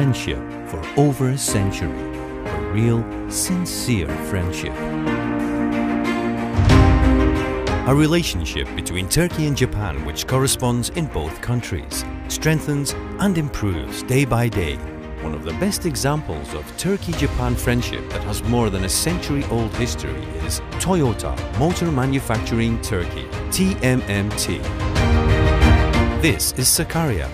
friendship for over a century. A real, sincere friendship. A relationship between Turkey and Japan which corresponds in both countries, strengthens and improves day by day. One of the best examples of Turkey-Japan friendship that has more than a century-old history is Toyota Motor Manufacturing Turkey, TMMT. This is Sakarya.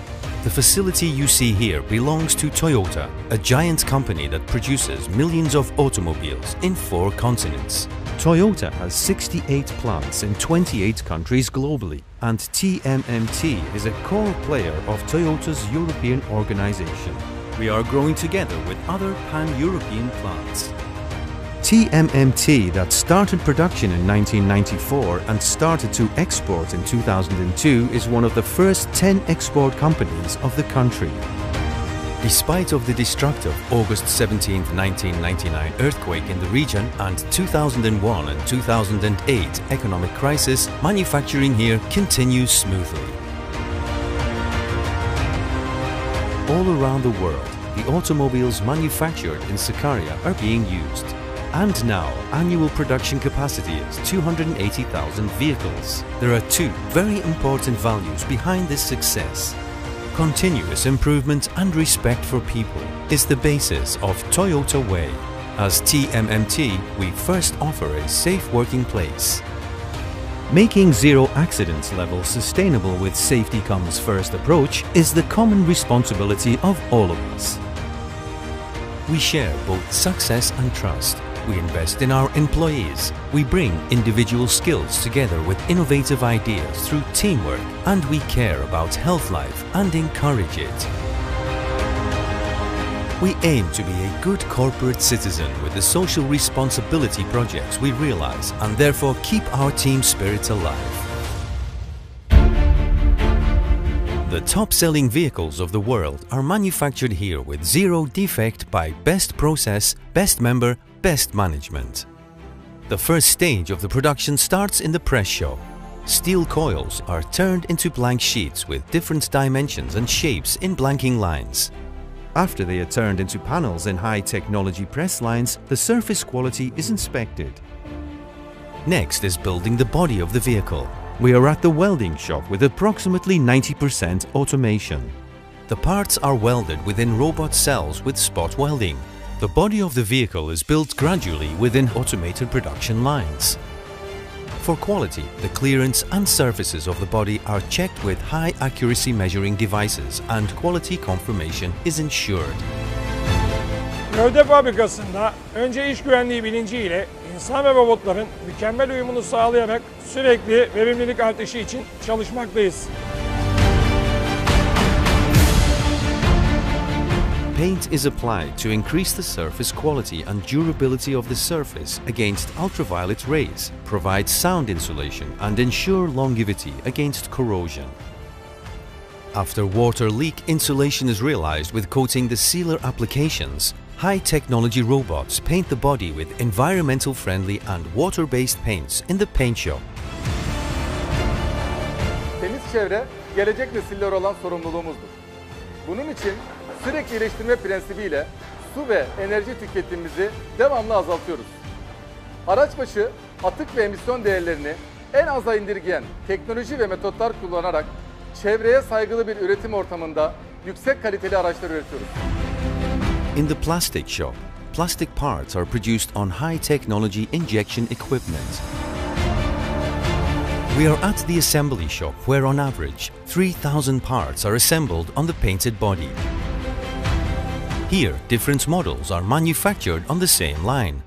The facility you see here belongs to Toyota, a giant company that produces millions of automobiles in four continents. Toyota has 68 plants in 28 countries globally, and TMMT is a core player of Toyota's European organization. We are growing together with other pan-European plants. TMMT that started production in 1994 and started to export in 2002 is one of the first 10 export companies of the country. Despite of the destructive August 17, 1999 earthquake in the region and 2001 and 2008 economic crisis, manufacturing here continues smoothly. All around the world, the automobiles manufactured in Sakarya are being used. And now, annual production capacity is 280,000 vehicles. There are two very important values behind this success. Continuous improvement and respect for people is the basis of Toyota Way. As TMMT, we first offer a safe working place. Making zero accidents level sustainable with safety comes first approach is the common responsibility of all of us. We share both success and trust. We invest in our employees. We bring individual skills together with innovative ideas through teamwork and we care about health life and encourage it. We aim to be a good corporate citizen with the social responsibility projects we realize and therefore keep our team spirit alive. The top-selling vehicles of the world are manufactured here with zero defect by best process, best member, best management. The first stage of the production starts in the press shop. Steel coils are turned into blank sheets with different dimensions and shapes in blanking lines. After they are turned into panels in high-technology press lines, the surface quality is inspected. Next is building the body of the vehicle. We are at the welding shop with approximately 90% automation. The parts are welded within robot cells with spot welding. The body of the vehicle is built gradually within automated production lines. For quality, the clearance and surfaces of the body are checked with high accuracy measuring devices and quality confirmation is ensured. Gövde fabrikasında önce iş güvenliği bilinciyle insan ve robotların mükemmel uyumunu sağlayarak sürekli verimlilik artışı için çalışmaktayız. Paint is applied to increase the surface quality and durability of the surface against ultraviolet rays, provide sound insulation and ensure longevity against corrosion. After water leak, insulation is realized with coating the sealer applications. High-technology robots paint the body with environmental friendly and water-based paints in the paint shop. Temiz çevre gelecek nesiller olan sorumluluğumuzdur. Bunun için sürekli iyileştirme prensibiyle su ve enerji tüketimimizi devamlı azaltıyoruz. Araç başı atık ve emisyon değerlerini en aza indirgeyen teknoloji ve metotlar kullanarak çevreye saygılı bir üretim ortamında yüksek kaliteli araçlar üretiyoruz. In the plastic shop, plastic parts are produced on high-technology injection equipment. We are at the assembly shop where on average 3,000 parts are assembled on the painted body. Here, different models are manufactured on the same line.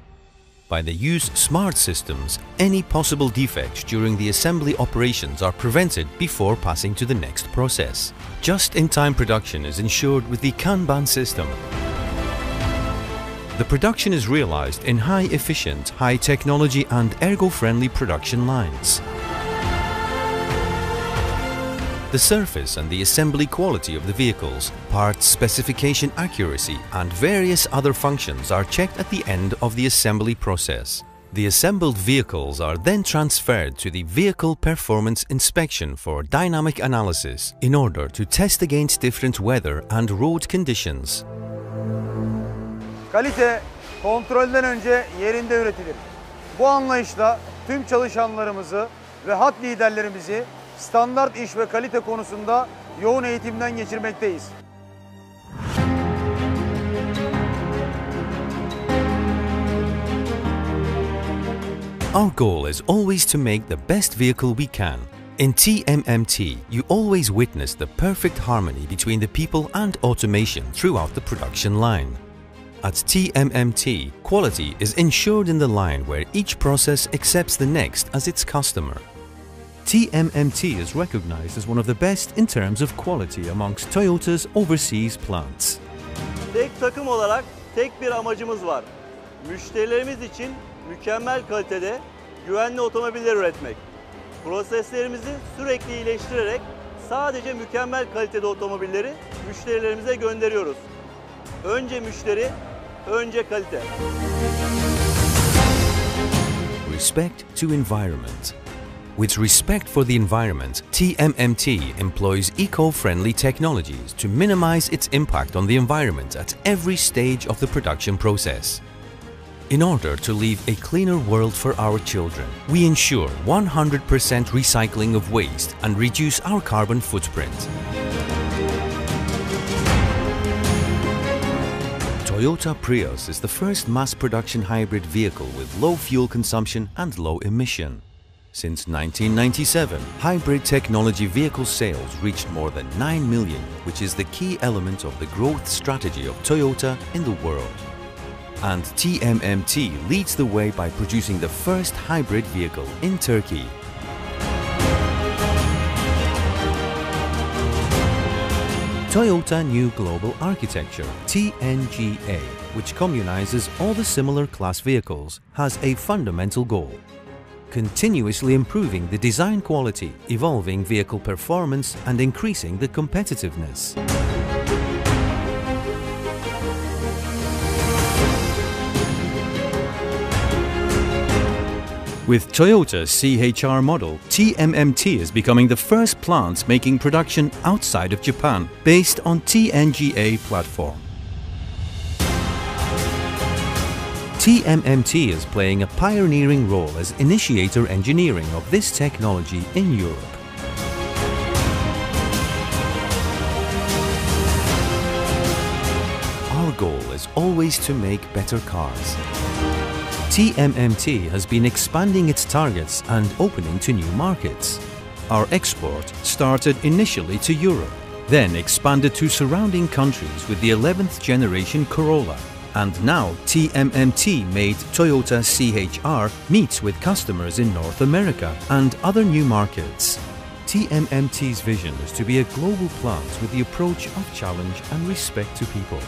By the use smart systems, any possible defects during the assembly operations are prevented before passing to the next process. Just-in-time production is ensured with the Kanban system. The production is realized in high-efficient, high-technology and ergo-friendly production lines. The surface and the assembly quality of the vehicles, parts specification accuracy and various other functions are checked at the end of the assembly process. The assembled vehicles are then transferred to the Vehicle Performance Inspection for dynamic analysis in order to test against different weather and road conditions. Kalite kontrolden önce yerinde üretilir. Bu anlayışla tüm çalışanlarımızı ve hat liderlerimizi standart iş ve kalite konusunda yoğun eğitimden geçirmekteyiz. Our goal is always to make the best vehicle we can. In TMMT, you always witness the perfect harmony between the people and automation throughout the production line. At TMMT, quality is ensured in the line where each process accepts the next as its customer. TMMT is recognized as one of the best in terms of quality amongst Toyota's overseas plants. Tek takım olarak tek bir amacımız var. Müşterilerimiz için mükemmel kalitede güvenli otomobiller üretmek. Proseslerimizi sürekli iyileştirerek sadece mükemmel kalitede otomobilleri müşterilerimize gönderiyoruz. Önce müşteri, önce kalite. Respect to environment. With respect for the environment, TMMT employs eco-friendly technologies to minimize its impact on the environment at every stage of the production process. In order to leave a cleaner world for our children, we ensure 100% recycling of waste and reduce our carbon footprint. Toyota Prius is the first mass production hybrid vehicle with low fuel consumption and low emission. Since 1997, hybrid technology vehicle sales reached more than 9 million, which is the key element of the growth strategy of Toyota in the world. And TMMT leads the way by producing the first hybrid vehicle in Turkey. Toyota New Global Architecture TNGA, which communizes all the similar class vehicles, has a fundamental goal continuously improving the design quality, evolving vehicle performance and increasing the competitiveness. With Toyota's CHR model, TMMT is becoming the first plant making production outside of Japan based on TNGA platform. TMMT is playing a pioneering role as initiator engineering of this technology in Europe. Our goal is always to make better cars. TMMT has been expanding its targets and opening to new markets. Our export started initially to Europe, then expanded to surrounding countries with the 11th generation Corolla and now TMMT made Toyota CHR meets with customers in North America and other new markets. TMMT's vision is to be a global plant with the approach of challenge and respect to people.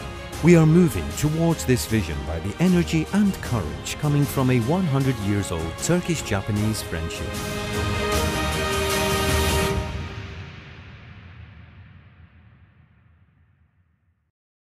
We are moving towards this vision by the energy and courage coming from a 100 years old Turkish-Japanese friendship.